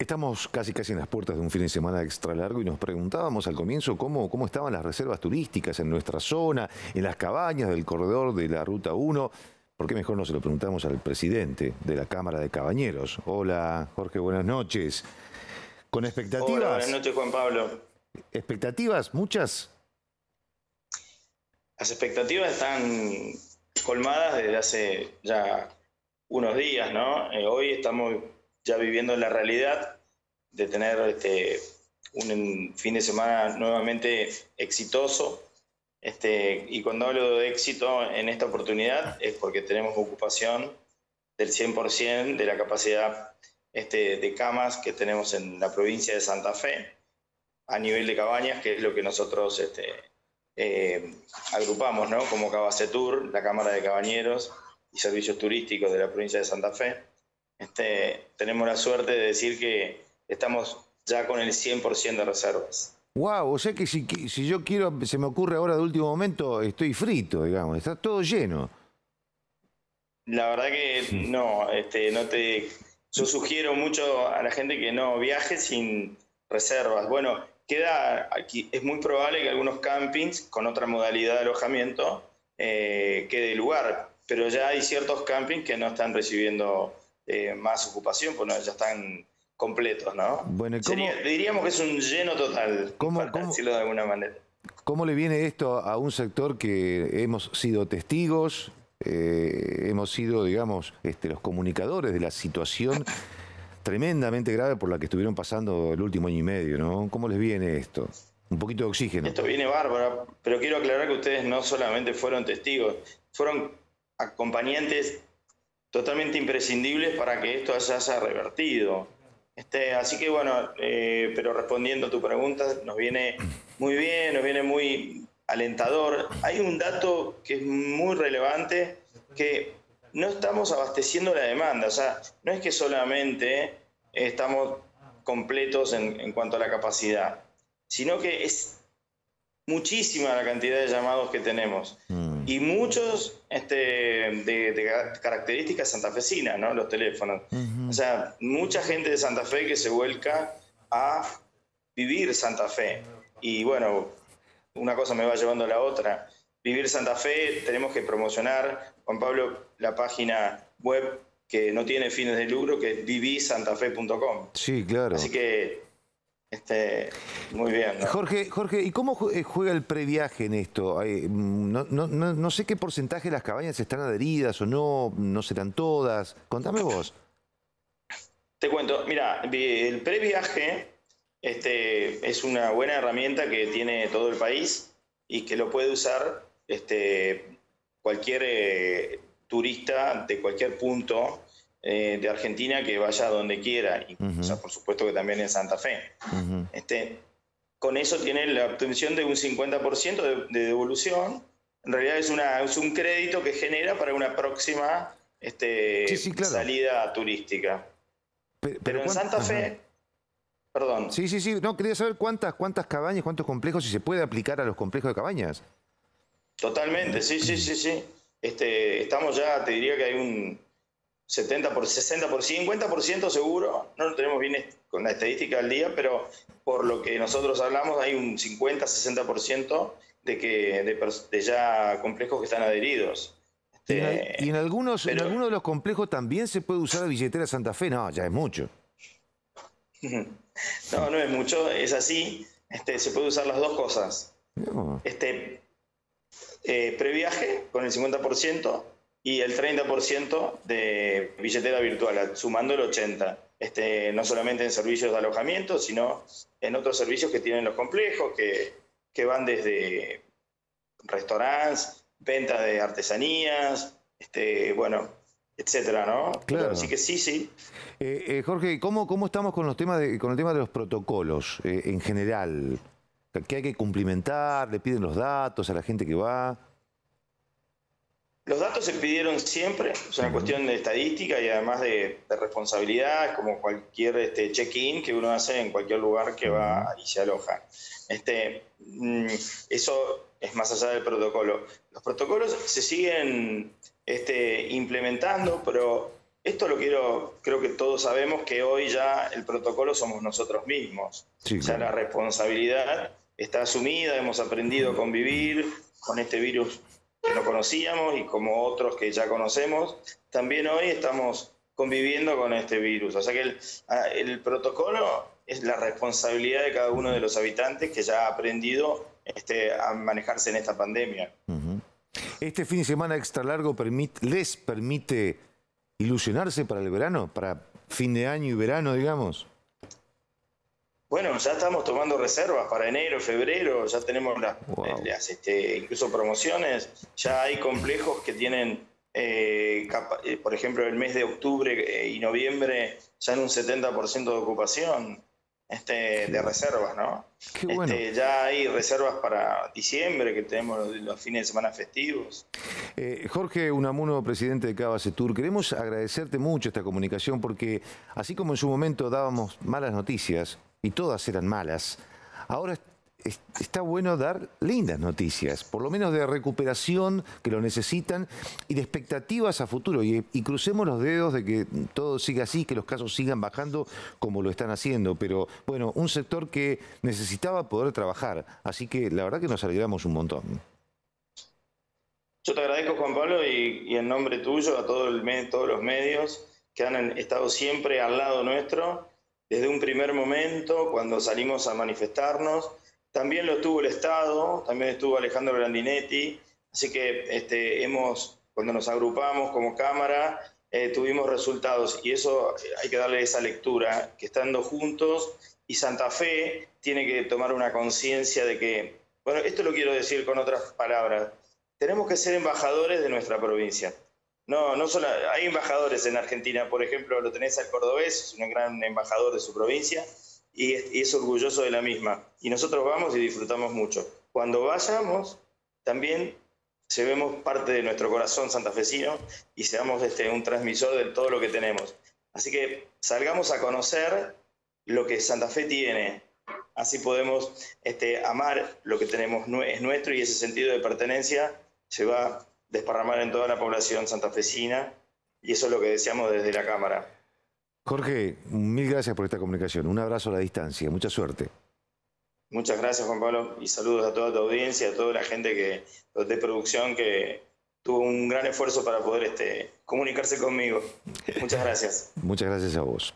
Estamos casi casi en las puertas de un fin de semana extra largo y nos preguntábamos al comienzo cómo, cómo estaban las reservas turísticas en nuestra zona, en las cabañas del corredor de la Ruta 1. ¿Por qué mejor no se lo preguntamos al presidente de la Cámara de Cabañeros? Hola, Jorge, buenas noches. ¿Con expectativas? Hola, buenas noches, Juan Pablo. ¿Expectativas? ¿Muchas? Las expectativas están colmadas desde hace ya unos días, ¿no? Eh, hoy estamos ya viviendo la realidad de tener este, un fin de semana nuevamente exitoso. Este, y cuando hablo de éxito en esta oportunidad es porque tenemos ocupación del 100% de la capacidad este, de camas que tenemos en la provincia de Santa Fe a nivel de cabañas, que es lo que nosotros este, eh, agrupamos ¿no? como Cabacetur, la Cámara de Cabañeros y Servicios Turísticos de la provincia de Santa Fe este, tenemos la suerte de decir que estamos ya con el 100% de reservas. Wow, o sea que si, si yo quiero, se me ocurre ahora de último momento, estoy frito, digamos, está todo lleno. La verdad que no, este, no te, yo sugiero mucho a la gente que no viaje sin reservas. Bueno, queda aquí, es muy probable que algunos campings con otra modalidad de alojamiento eh, quede lugar, pero ya hay ciertos campings que no están recibiendo eh, más ocupación, pues ya están completos, ¿no? Bueno, diríamos que es un lleno total, ¿cómo, para decirlo de alguna manera. ¿Cómo le viene esto a un sector que hemos sido testigos, eh, hemos sido, digamos, este, los comunicadores de la situación tremendamente grave por la que estuvieron pasando el último año y medio, ¿no? ¿Cómo les viene esto? Un poquito de oxígeno. Esto viene bárbaro, pero quiero aclarar que ustedes no solamente fueron testigos, fueron acompañantes totalmente imprescindibles para que esto se haya revertido. Este, así que bueno, eh, pero respondiendo a tu pregunta, nos viene muy bien, nos viene muy alentador. Hay un dato que es muy relevante, que no estamos abasteciendo la demanda, o sea, no es que solamente estamos completos en, cuanto a la capacidad, sino que es muchísima la cantidad de llamados que tenemos. Mm. Y muchos este, de, características santafesinas, ¿no? Los teléfonos. O sea, mucha gente de Santa Fe que se vuelca a vivir Santa Fe. Y bueno, una cosa me va llevando a la otra. Vivir Santa Fe, tenemos que promocionar, Juan Pablo, la página web que no tiene fines de lucro, que es vivisantafe.com. Sí, claro. Así que este, muy bien. Jorge, Jorge, ¿y cómo eh, juega el previaje en esto? Mm, no, no, no, sé qué porcentaje de las cabañas están adheridas o no, no serán todas. Contame vos. Te cuento, mira, el previaje este, es una buena herramienta que tiene todo el país y que lo puede usar este, cualquier eh, turista de cualquier punto eh, de Argentina que vaya donde quiera, y por supuesto que también en Santa Fe. este, con eso tiene la obtención de un 50% de, devolución. En realidad es, una, es un crédito que genera para una próxima este, salida turística. Pero, en Santa Fe... Perdón. Sí, sí, sí. No, quería saber cuántas, cuántas cabañas, cuántos complejos, si se puede aplicar a los complejos de cabañas. Totalmente, sí, sí, sí, sí. Este, estamos ya, te diría que hay un 70 por 60 por 50% seguro, no lo tenemos bien con la estadística al día, pero por lo que nosotros hablamos hay un 50 60% de que de, ya complejos que están adheridos. Este, y, en, algunos en algunos de los complejos también se puede usar la billetera Santa Fe, no, ya es mucho. no, no es mucho, es así, este, se puede usar las dos cosas. Este eh, previaje con el 50% y el 30% de billetera virtual, sumando el 80%. Este, no solamente en servicios de alojamiento, sino en otros servicios que tienen los complejos, que, que van desde restaurantes, venta de artesanías, este, bueno, etcétera, ¿no? Claro. así que sí, sí. Eh, eh, Jorge, ¿cómo, ¿cómo estamos con los temas de, con el tema de los protocolos eh, en general? ¿Qué hay que cumplimentar? ¿Le piden los datos a la gente que va? Datos se pidieron siempre, es una cuestión de estadística y además de, responsabilidad, como cualquier este, check-in que uno hace en cualquier lugar que va y se aloja. Este, mm, eso es más allá del protocolo. Los protocolos se siguen este, implementando, pero esto lo quiero, creo que todos sabemos que hoy ya el protocolo somos nosotros mismos. ya la responsabilidad está asumida, hemos aprendido a convivir con este virus que no conocíamos y como otros que ya conocemos. También hoy estamos conviviendo con este virus. O sea que el, protocolo es la responsabilidad de cada uno de los habitantes que ya ha aprendido este, a manejarse en esta pandemia. Este fin de semana extra largo les permite ilusionarse para el verano, para fin de año y verano, digamos. Bueno, ya estamos tomando reservas para enero, febrero, ya tenemos las, este, incluso promociones, ya hay complejos que tienen eh, eh, por ejemplo, el mes de octubre eh, y noviembre ya en un 70% de ocupación este, de reservas, ¿no? Este, ya hay reservas para diciembre, que tenemos los, fines de semana festivos. Jorge Unamuno, presidente de Cava Tour, queremos agradecerte mucho esta comunicación porque así como en su momento dábamos malas noticias, y todas eran malas, ahora está bueno dar lindas noticias, por lo menos de recuperación que lo necesitan y de expectativas a futuro. Y, crucemos los dedos de que todo siga así, que los casos sigan bajando como lo están haciendo. Pero bueno, un sector que necesitaba poder trabajar. Así que la verdad que nos alegramos un montón. Yo te agradezco, Juan Pablo, y, en nombre tuyo a todo el, todos los medios que han estado siempre al lado nuestro desde un primer momento, cuando salimos a manifestarnos. También lo estuvo el Estado, también estuvo Alejandro Grandinetti, así que este, hemos, cuando nos agrupamos como Cámara, eh, tuvimos resultados. Y eso eh, hay que darle esa lectura, que estando juntos y Santa Fe tiene que tomar una conciencia de que, bueno, esto lo quiero decir con otras palabras, tenemos que ser embajadores de nuestra provincia. No, no solo hay embajadores en Argentina, por ejemplo, lo tenés al cordobés, es un gran embajador de su provincia, y es, orgulloso de la misma. Y nosotros vamos y disfrutamos mucho. Cuando vayamos, también llevemos parte de nuestro corazón santafesino y seamos este, un transmisor de todo lo que tenemos. Así que salgamos a conocer lo que Santa Fe tiene. Así podemos este, amar lo que tenemos, es nuestro y ese sentido de pertenencia se va desparramar en toda la población santafesina y eso es lo que deseamos desde la Cámara. Jorge, mil gracias por esta comunicación. Un abrazo a la distancia. Mucha suerte. Muchas gracias, Juan Pablo, y saludos a toda tu audiencia, a toda la gente que, de producción que tuvo un gran esfuerzo para poder este, comunicarse conmigo. Muchas gracias. Muchas gracias a vos.